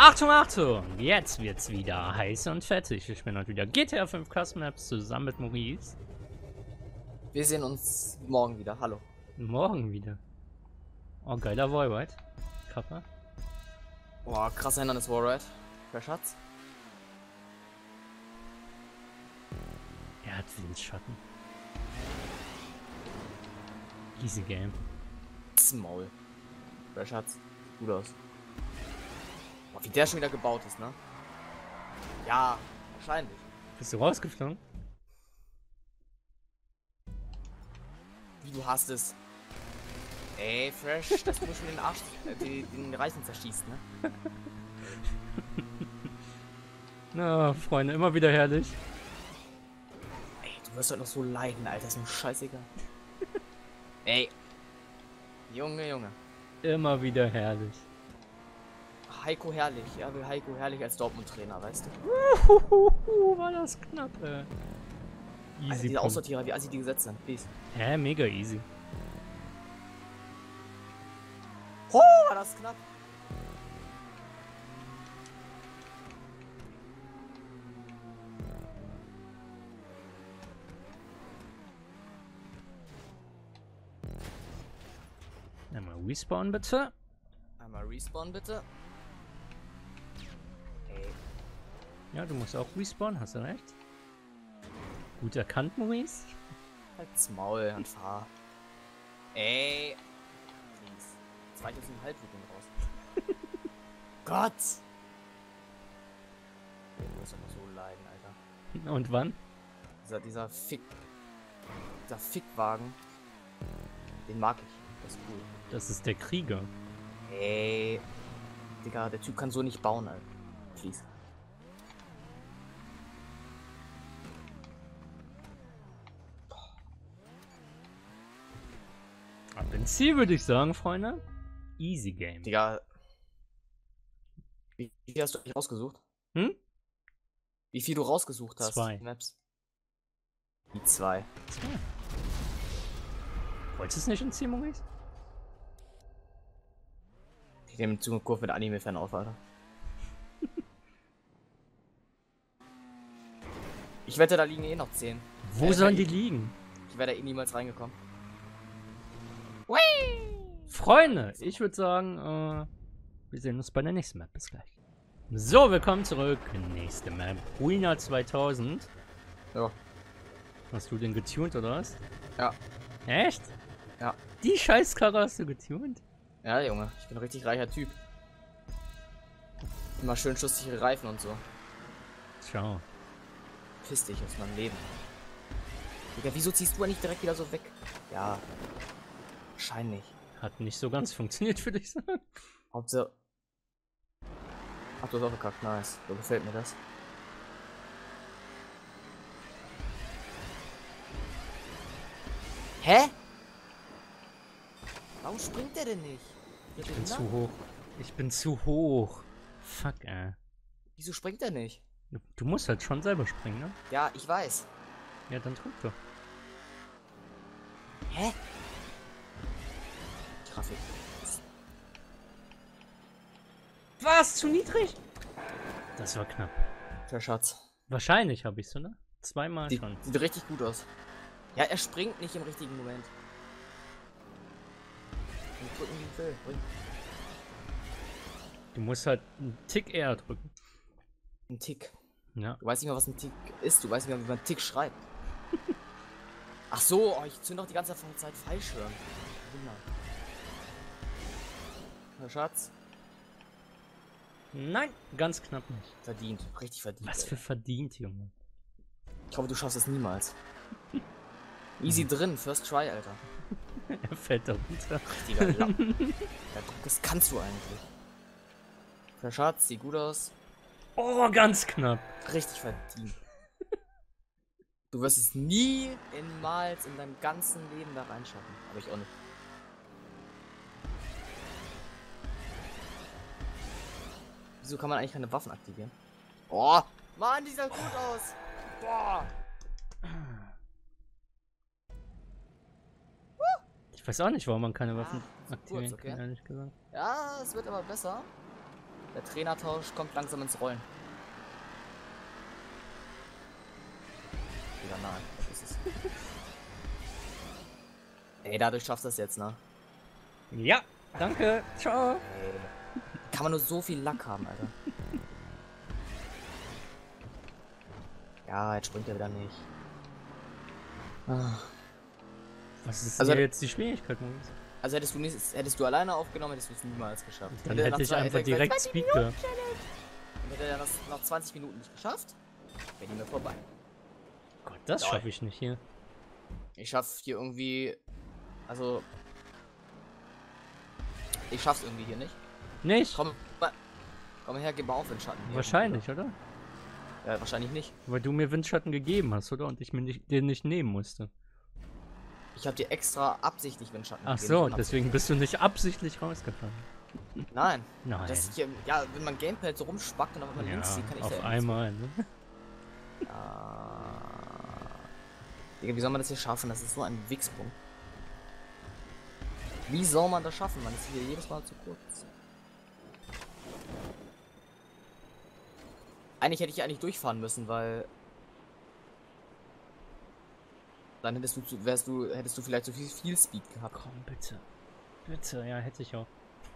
Achtung, Achtung! Jetzt wird's wieder heiß und fettig. Ich bin heute wieder GTA 5 Custom Maps zusammen mit Maurice. Wir sehen uns morgen wieder. Hallo. Morgen wieder. Oh, geiler Void, Kappa. Boah, krasser Hindernis Warride. Wer Schatz? Er hat Windschatten. Easy Game. Maul. Wer Schatz? Gut aus. Boah, wie der schon wieder gebaut ist, ne? Ja, wahrscheinlich. Bist du rausgeflogen? Wie du hast es. Ey, Fresh, das muss schon den Arsch, äh, den, den Reifen zerschießt, ne? Na, Freunde, immer wieder herrlich. Ey, du wirst doch noch so leiden, Alter, ist mir scheißegal. Ey. Junge, Junge. Immer wieder herrlich. Heiko Herrlich, ja, will Heiko Herrlich als Dortmund-Trainer, weißt du? Uhuhuhu, war das knapp, ey. Easy. Also diese Aussortierer, wie assi die gesetzt sind. Peace. Hä, mega easy. Oh, war das knapp. Einmal respawn bitte. Einmal respawn bitte. Ja, du musst auch respawn, hast du recht. Gut erkannt, Maurice. Halt's Maul und fahr. Ey. Please. Zweites ein Halbwicken raus. Gott! Du musst immer so leiden, Alter. Und wann? Dieser, dieser Fick. Dieser Fickwagen. Den mag ich. Das ist cool. Das ist der Krieger. Ey. Digga, der Typ kann so nicht bauen, Alter. Please. Ab ins Ziel, würde ich sagen, Freunde. Easy Game. Digga. Wie viel hast du eigentlich rausgesucht? Hm? Wie viel du rausgesucht hast? Zwei. Maps. Die zwei. Zwei. Wolltest du es nicht ins Ziel, Maurice? Ich nehme Zukunft mit Anime-Fan auf, Alter. ich wette, da liegen eh noch 10. Wo Äh, sollen die liegen? Ich wäre da eh niemals reingekommen. Freunde, ich würde sagen, äh, wir sehen uns bei der nächsten Map. Bis gleich. So, willkommen zurück. Nächste Map. Ruina 2000. Ja. Hast du den getuned oder was? Ja. Echt? Ja. Die Scheißkarre hast du getuned? Ja, Junge, ich bin ein richtig reicher Typ. Immer schön schusssichere Reifen und so. Ciao. Piss dich aus meinem Leben. Digga, wieso ziehst du nicht direkt wieder so weg? Ja. Wahrscheinlich. Hat nicht so ganz funktioniert, würde ich sagen. Hauptsache. Ach, du hast auch verkackt. Nice. So gefällt mir das. Hä? Warum springt der denn nicht? Der Ich bin zu hoch. Ich bin zu hoch. Fuck, ey. Wieso springt er nicht? Du, du musst halt schon selber springen, ne? Ja, ich weiß. Ja, dann drück doch. Hä? Traffic. Was? Zu niedrig? Das war knapp. Der Schatz. Wahrscheinlich habe ich so, ne? Zweimal Sieht, schon. sieht richtig gut aus. Ja, er springt nicht im richtigen Moment. Du musst halt einen Tick eher drücken. Ein Tick. Ja. Du weißt nicht mal, was ein Tick ist. Du weißt nicht mal, wie man Tick schreibt. Ach so, oh, ich zünde doch die ganze Zeit Fallschirm. Wunder. Herr Schatz, Nein, ganz knapp nicht. verdient. Richtig verdient. Was ey. für verdient, Junge. Ich hoffe, du schaffst es niemals. Easy drin, first try, Alter. Er fällt da runter. Richtiger Lappen. ja, das kannst du eigentlich. Herr Schatz, sieht gut aus. Oh, ganz knapp. Richtig verdient. Du wirst es nie niemals in deinem ganzen Leben da reinschaffen. Aber ich auch nicht. Wieso kann man eigentlich keine Waffen aktivieren? Oh, Mann, die sah gut aus. Boah. Ich weiß auch nicht, warum man keine Waffen Ah, aktivieren kurz, okay. kann, ehrlich gesagt. Ja, es wird aber besser. Der Trainertausch kommt langsam ins Rollen. Wieder nein, das ist es. Ey, dadurch schaffst du das jetzt, ne? Ja, danke. Ciao. Kann man nur so viel Lack haben, Alter. Ja, jetzt springt er wieder nicht. Ah. Was ist Also- jetzt die Schwierigkeit, Maurice? Also hättest du nicht, hättest du alleine aufgenommen, hättest du es niemals geschafft. Dann hätte ich einfach er direkt Speed gehabt. Und hätte er das nach 20 Minuten nicht geschafft, wäre die mir vorbei. Gott, das schaffe ich nicht hier. Ich schaff hier irgendwie. Also. Ich schaff's irgendwie hier nicht. Nicht? Komm, komm her, gib mal auf den Schatten. hier. Wahrscheinlich, oder? Ja, wahrscheinlich nicht. Weil du mir Windschatten gegeben hast, oder? Und ich mir nicht, den nicht nehmen musste. Ich habe dir extra absichtlich Windschatten Ach gegeben, so, von deswegen bist du nicht absichtlich rausgefahren. Nein. Nein. Das hier, ja, wenn man Gamepad so rumspackt und auf einmal ja, links sieht, kann ich auf da einmal, ne? Ah. Digga, wie soll man das hier schaffen? Das ist so ein Wichspunkt. Wie soll man das schaffen? Man ist hier jedes Mal zu kurz. Eigentlich hätte ich eigentlich durchfahren müssen, weil dann hättest du, wärst du, hättest du vielleicht so viel, viel Speed gehabt. Komm, bitte. Bitte, ja, hätte ich auch.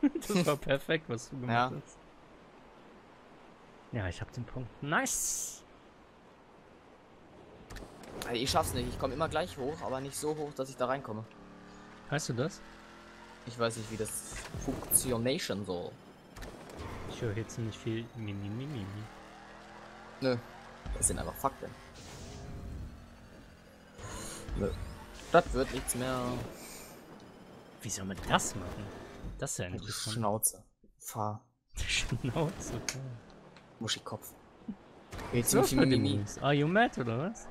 das war perfekt, was du gemacht Ja. hast. Ja, ich hab den Punkt. Nice! Also ich schaff's nicht. Ich komme immer gleich hoch, aber nicht so hoch, dass ich da reinkomme. Weißt du das? Ich weiß nicht, wie das funktionation soll. Ich höre jetzt nicht viel Mimi, Mimi, Mimi. Nö. Das sind einfach Fakten. Nö. Das wird nichts mehr. Wie soll man das machen? Das ist ja interessant. Schnauze. Fahr. Schnauze. Muschikopf. Hier Was ziemlich viel Mimimi. Are you mad, oder was?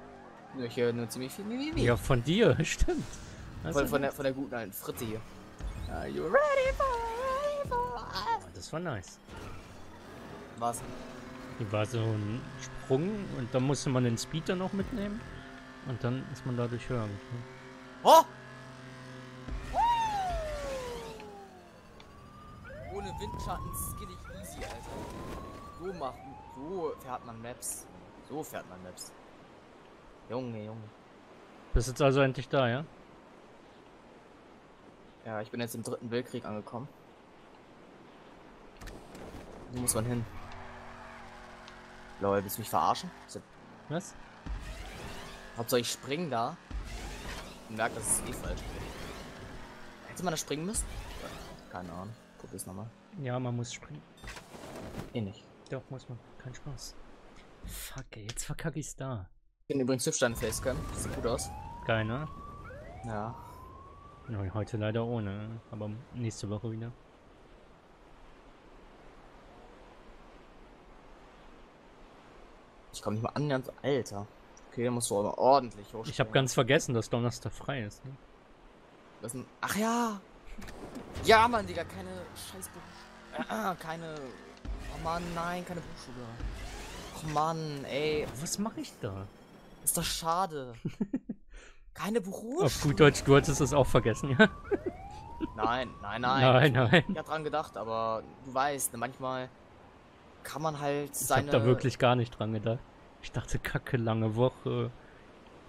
Ich höre nur ziemlich viel Mimimi. Ja, von dir, stimmt. Von, Also, von, der, von der guten alten Fritte hier. Are you ready for, ready for oh, Das war nice. Was? Hier war so ein Sprung und dann musste man den Speeder noch mitnehmen. Und dann ist man dadurch höher. gekommen. Oh! Ohne Windschatten skill ich easy, Alter. So macht, so fährt man Maps. So fährt man Maps. Junge, Junge. Bist jetzt also endlich da, ja? Ja, ich bin jetzt im dritten Weltkrieg angekommen. Wo muss man hin? Lol, willst du mich verarschen? Was? Hauptsache ich spring da und merke, das ist eh falsch. Hätte man da springen müssen? Keine Ahnung. Probier's nochmal. Ja, man muss springen. Eh nicht. Doch, muss man. Kein Spaß. Fuck, ey, jetzt verkacke ich's da. Ich bin übrigens Hüpfstein Facecam. Sieht gut aus. Keiner. Ja. Nein, heute leider ohne. Aber nächste Woche wieder. Ich komme nicht mal annähernd. Alter. Okay, dann musst du aber ordentlich hoch. Ich habe ganz vergessen, dass Donnerstag frei ist. Ne? Was denn? Ach ja! Ja, Mann, Digga, keine scheiß Buch. Ah, keine. Oh Mann, nein, keine Buchschule. Oh Mann, ey, Was mache ich da? ist doch schade. keine Berufsschule. Auf gut Deutsch, du hattest es auch vergessen, ja? Nein, nein, nein. Nein, nein. Ich hab dran gedacht, aber du weißt, ne, manchmal kann man halt Ich seine. hab da wirklich gar nicht dran gedacht. Ich dachte, kacke, lange Woche.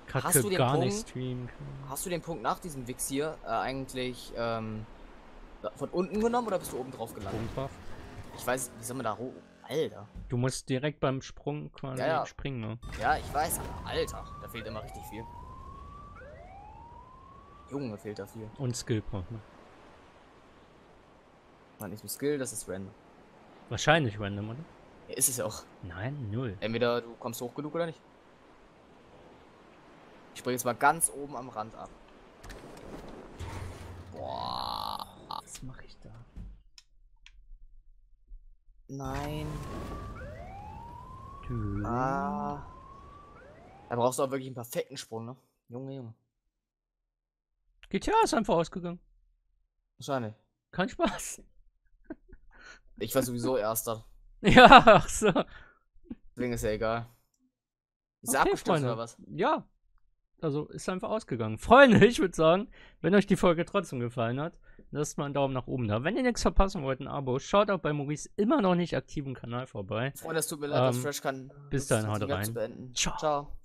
Kacke, Hast du den gar nicht Punkt? streamen. Hast du den Punkt nach diesem Wix hier äh, eigentlich ähm, von unten genommen oder bist du oben drauf gelandet? Drauf. Ich weiß, wie soll man da hoch? Alter. Du musst direkt beim Sprung quasi Ja, ja. springen, ne? Ja, ich weiß, aber Alter, da fehlt immer richtig viel. Junge, fehlt da viel. Und Skill braucht man. Man nicht mit Skill, das ist random. Wahrscheinlich random, oder? Ja, ist es ja auch. Nein, null. Entweder du kommst hoch genug oder nicht. Ich springe jetzt mal ganz oben am Rand ab. Boah. Was mache ich da? Nein. Ah. Da brauchst du auch wirklich einen perfekten Sprung, ne? Junge, Junge. GTA ist einfach ausgegangen. Wahrscheinlich. Kein Spaß. Ich war sowieso Erster. Ja, ach so. Deswegen ist ja egal. Ist Okay, abgestürzt oder was? Ja. also ist einfach ausgegangen. Freunde, ich würde sagen, wenn euch die Folge trotzdem gefallen hat, lasst mal einen Daumen nach oben da. Wenn ihr nichts verpassen wollt, ein Abo. Schaut auch bei Maurice immer noch nicht aktiven Kanal vorbei. Freunde, es tut mir leid, dass Ähm, Fresh kann. bis dahin, haut rein. Ciao. Ciao.